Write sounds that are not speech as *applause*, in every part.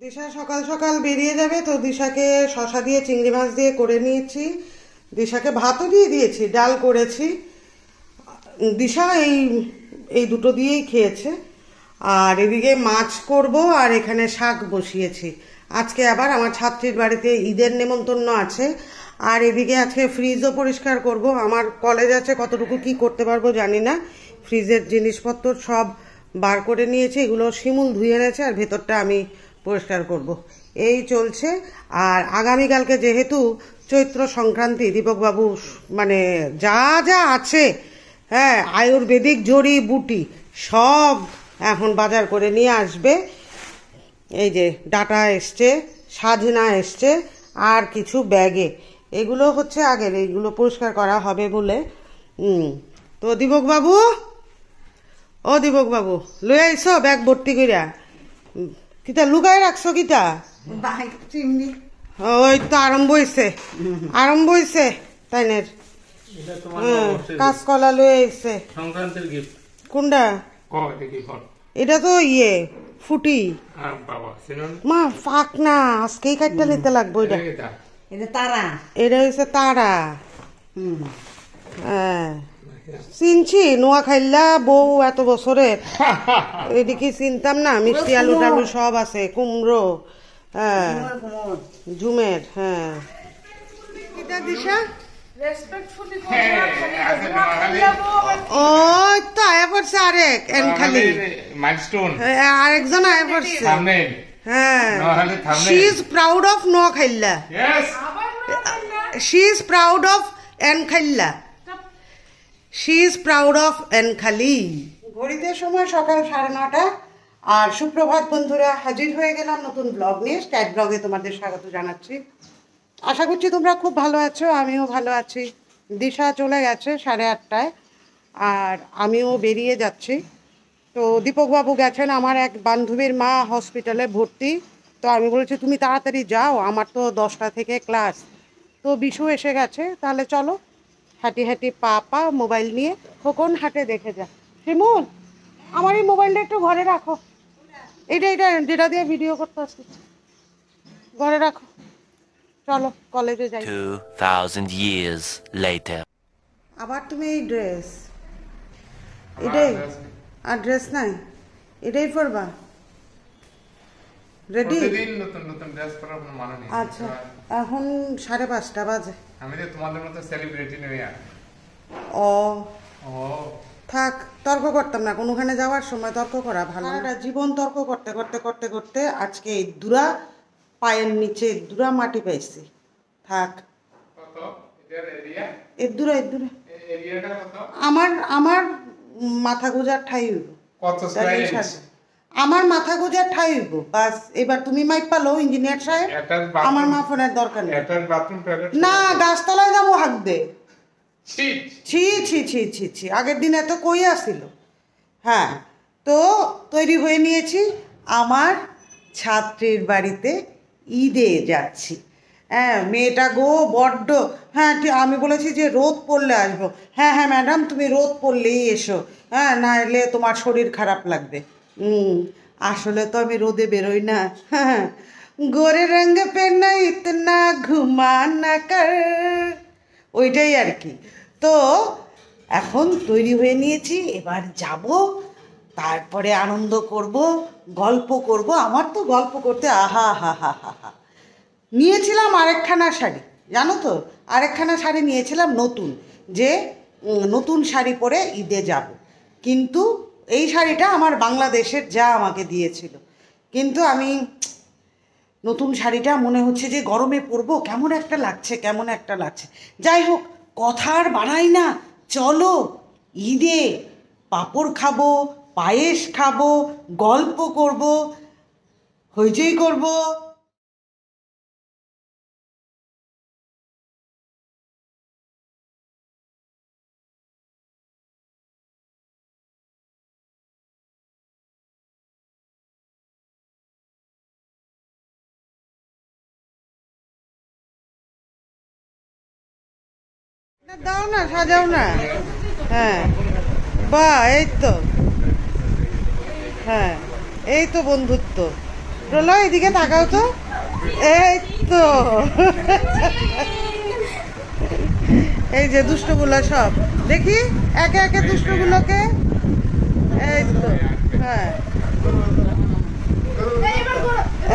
দিশা সকাল সকাল বেরিয়ে যাবে, তো দিশাকে শশা দিয়ে, চিংড়ি মাছ দিয়ে করে নিয়েছি। দিশাকে ভাতও দিয়ে দিয়েছি, ডাল করেছি। দিশা এই এই দুটো দিয়েই খেয়েছে। আর এদিকে মাছ করব আর এখানে শাক বসিয়েছি। আজকে আবার আমার ছাত্রীর বাড়িতে ঈদের নেমন্তন্ন আছে। আর এদিকে আজকে ফ্রিজও পরিষ্কার করব। আমার কলেজ আছে, কতটুকু কি করতে পারব জানি না। ফ্রিজের জিনিসপত্র সব বার করে নিয়েছি, এগুলো শিমুল ধুয়ে এনেছে, আর ভেতরটা আমি পরিষ্কার করব। এই চলছে। আর আগামীকালকে যেহেতু চৈত্র সংক্রান্তি, দীপকবাবু মানে যা যা আছে হ্যাঁ আয়ুর্বেদিক জড়ি, বুটি, সব এখন বাজার করে নিয়ে আসবে। এই যে ডাটা এসছে, সাজনা এসছে, আর কিছু ব্যাগে। এগুলো হচ্ছে আগের, এইগুলো পরিষ্কার করা হবে বলে। তো দীপক বাবু ও দীপক বাবু লই আইসো ব্যাগ ভর্তি করিয়া কিতা লুকাই রাখছো কিতা? ওই তো আরম্ভ হইছে আরম্ভ হইছে তাইনের। এটা তোমার হ্যাঁ নববর্ষের কাঁচকলা লই আইছে gift, কোনটা? এটা তো ইয়ে ফুটি। মা ফাক না আজকেই কাটতে নিতে লাগবো এটা। এটা এটা তারা এটা হয়েছে তারা হুম হ্যাঁ চিনছি নোয়া খাইল্লা বউ এত বছরের *laughs* এদিকে চিনতাম না মিষ্টি আলু টালু সব আছে কুমড়ো হ্যাঁ। কুমোর হ্যাঁ। এটা দিশা? ওই তো আয়া পড়ছে আরেক এন খালি। মাইলস্টোন। হ্যাঁ, আরেকজন আয়া পড়ছে। হ্যাঁ। শি ইজ প্রাউড অফ নোয়া খাইল্লা yes she is proud of এনখাইল্লা। She is proud of এনখালি ঘড়িতে সময় সকাল সাড়ে নটা। আর সুপ্রভাত বন্ধুরা, হাজির হয়ে গেলাম নতুন ব্লগ নিয়ে। স্ট্যাট ব্লগে তোমাদের স্বাগত জানাচ্ছি। আশা করছি তোমরা খুব ভালো আছো, আমিও ভালো আছি। দিশা চলে গেছে সাড়ে আটটায়, আর আমিও বেরিয়ে যাচ্ছি। তো দীপকবাবু গেছেন, আমার এক বান্ধবীর মা হসপিটালে ভর্তি। তো আমি বলেছি, তুমি তাড়াতাড়ি যাও, আমার তো দশটা থেকে ক্লাস। তো বিশু এসে গেছে, তাহলে চলো। হাঁটি হাঁটি পা পা মোবাইল নিয়ে খোকন হাটে দেখে যা। শিমুল আমার এই মোবাইলটা একটু ঘরে রাখো। এটা এটা যেটা দিয়ে ভিডিও করতে আসছি। ঘরে রাখো। চলো কলেজে যাই। 2,000 years later. আবার তুমি এই ড্রেস এটাই আর ড্রেস নাই। এটাই পরবা। রেডি প্রতিদিন নতুন নতুন ড্রেস পরার কোনো মানে নেই। আচ্ছা এখন সাড়ে পাঁচটা বাজে। আমি তো তোমাদের মতো সেলিব্রিটি নই আর। ও। ও। থাক তর্ক করতাম না। কোনোখানে যাওয়ার সময় তর্ক করা ভালো। না জীবন তর্ক করতে করতে করতে করতে আজকে এই দুরা পায়ের নিচে দুরা মাটি পাইছি থাক। কত? এটার এরিয়া এর দূরে এর দূরে। আমার আমার মাথা গোজার ঠাই হইব কত। আমার মাথা গোজার ঠাই হইব। বাস এবার তুমি মাইক পালো ইঞ্জিনিয়ার সাহেব। আমার মা ফোনের দরকার নেই। এটার বাথরুম টয়লেট না গাছতলায় যাব হাঁক দে ছি ছি ছি ছি ছি আগের দিন এত কই আসিল? হ্যাঁ তো তৈরি হয়ে নিয়েছি। আমার ছাত্রীর বাড়িতে ঈদে যাচ্ছি। হ্যাঁ মেয়েটা গো বড্ড হ্যাঁ আমি বলেছি যে রোদ পড়লে আসব। হ্যাঁ হ্যাঁ ম্যাডাম তুমি রোদ পড়লেই এসো। হ্যাঁ না এলে তোমার শরীর খারাপ লাগবে। আসলে তো আমি রোদে বেরোই না। *laughs* গোরে রঙ পে না ইতনা ঘুমা না কর। ওইটাই আর কি। তো এখন তৈরি হয়ে নিয়েছি, এবার যাব, তারপরে আনন্দ করব, গল্প করব। আমার তো গল্প করতে আহা হা হা হা হা। নিয়েছিলাম আরেকখানা শাড়ি, জানো তো? আরেকখানা শাড়ি নিয়েছিলাম নতুন, যে নতুন শাড়ি পরে ঈদে যাব। কিন্তু এই শাড়িটা আমার বাংলাদেশের যা আমাকে দিয়েছিল। কিন্তু আমি নতুন শাড়িটা মনে হচ্ছে যে গরমে পরবো, কেমন একটা লাগছে, কেমন একটা লাগছে। যাই হোক কথা আর বাড়াই না, চলো ঈদে পাঁপড় খাব, পায়েস খাব, গল্প করব, হইচই করব। দাও না, সাজাও না। হ্যাঁ বা, এই তো। হ্যাঁ এই তো বন্ধুত্ব। প্রলয় এদিকে তাকাও তো। এই তো। এই যে দুষ্টগুলো সব। দেখি, একে একে দুষ্টগুলোকে। এই তো হ্যাঁ।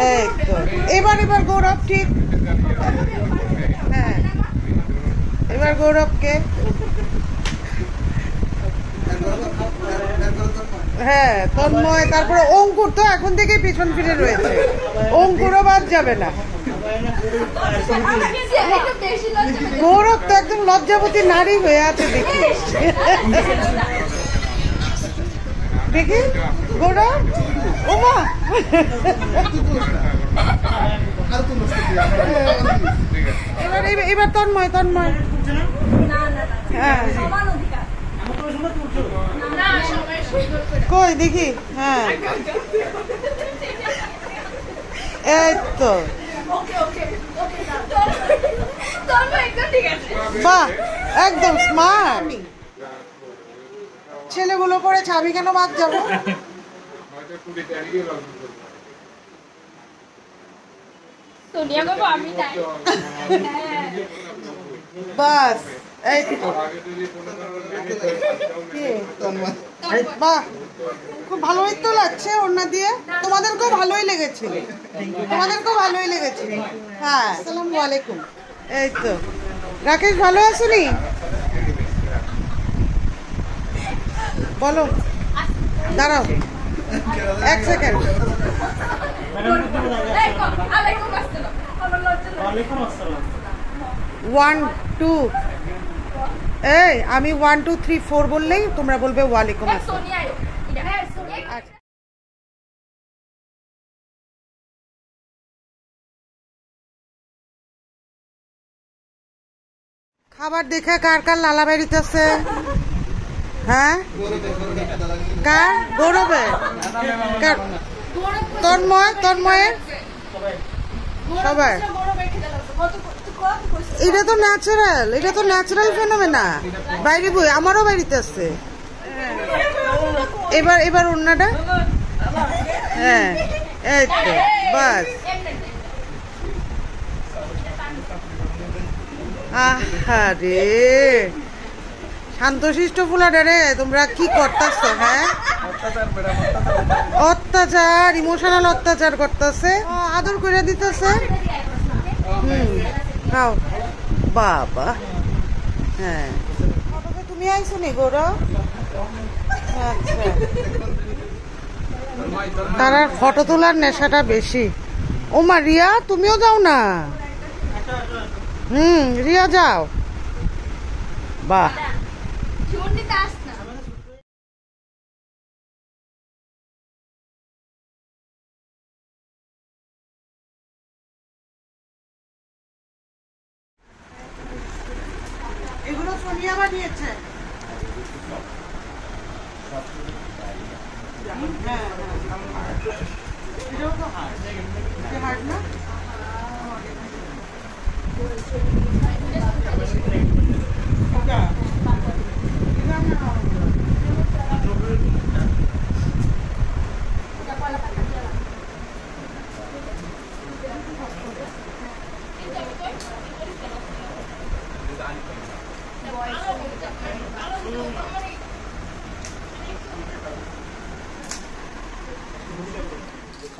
এই তো। এবার এবার গৌরব, ঠিক। এবার গৌরবকে। হ্যাঁ তন্ময়, তারপরে অঙ্কুর তো এখন থেকেই পিছন ফিরে রয়েছে। অঙ্কুরও বাদ যাবে না। গৌরব তো একদম লজ্জাবতী নারী হয়ে আছে দেখি দেখি গৌরব ওমা! এবার এবার- এবার তন্ময় তন্ময়। হ্যাঁ। কই দেখি? হ্যাঁ। এই তো। বাহ একদম স্মার্ট ছেলেগুলো পড়েছে আমি কেন বাদ যাব? বাস এই? বাহ খুব ভালোই তো লাগছে ওড়না দিয়ে। তোমাদেরকেও ভালোই লেগেছে। তোমাদেরকেও ভালোই লেগেছে। হ্যাঁ আসসালামু আলাইকুম। এই তো। রাকেশ ভালো আছেনি বলো। দাঁড়াও। এক সেকেন্ড। One two. এই আমি ওয়ান টু থ্রি ফোর বললেই তোমরা বলবে ওয়ালাইকুম হ্যাঁ, আসসালাম। আচ্ছা। খাবার দেখে কার কার লালা বেরিতেছে? হ্যাঁ? কার? গৌরবে কার? তন্ময়? তন্ময়ের? সবাই? এটা তো ন্যাচারাল এটা তো ন্যাচারাল ফেনোমেনা বাইরে বই, আমারও বাড়িতে আছে। এবার এবার অন্যটা হ্যাঁ এই তো, বাস। এমনি। আহারে! শান্তশিষ্ট ফুলাটা রে, তোমরা কি করতেছ হ্যাঁ? অত্যাচার ইমোশনাল অত্যাচার করতেছে। আদর করে দিতেছে। হুম, খাও। বাবা। হ্যাঁ। তুমি আইছো নি, গৌরব? আচ্ছা। তার ফটো তোলার নেশাটা বেশি। ও মা, রিয়া, তুমিও যাও না? হুম, রিয়া যাও। বাহ। সোনিয়া বানিয়েছে। এটাও তো না?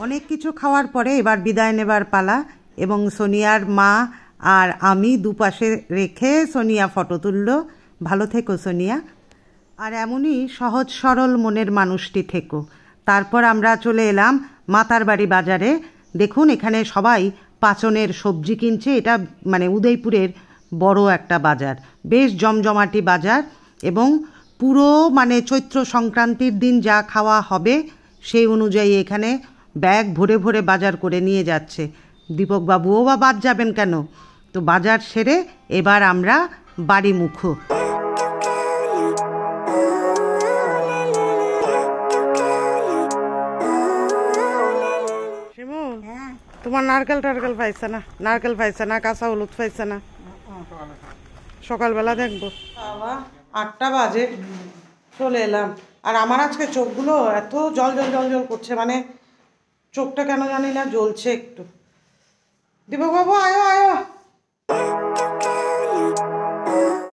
অনেক কিছু খাওয়ার পরে এবার বিদায় নেবার পালা এবং সোনিয়ার মা আর আমি দুপাশে রেখে সোনিয়া ফটো তুলল। ভালো থেকো, সোনিয়া। আর এমনই সহজ সরল মনের মানুষটি থেকো। তারপর আমরা চলে এলাম মাতার বাড়ি বাজারে। দেখুন, এখানে সবাই পাচনের সবজি কিনছে। এটা মানে উদয়পুরের বড় একটা বাজার। বেশ জমজমাটি বাজার এবং পুরো মানে চৈত্র সংক্রান্তির দিন যা খাওয়া হবে সেই অনুযায়ী এখানে ব্যাগ ভরে ভরে বাজার করে নিয়ে যাচ্ছে। দীপকবাবুও বা বাদ যাবেন কেন? তো বাজার সেরে এবার আমরা বাড়ি মুখো। তোমার নারকেল টারকেল পাইছে না? নারকেল পাইছে না, কাঁচা হলুদ পাইছে না? সকালবেলা দেখব। আটটা বাজে। চলে এলাম। আর আমার আজকে চোখগুলো এত জল জল জল জল করছে মানে চোখটা কেন জানি না জ্বলছে একটু। দীপক আয়ো আয়ো।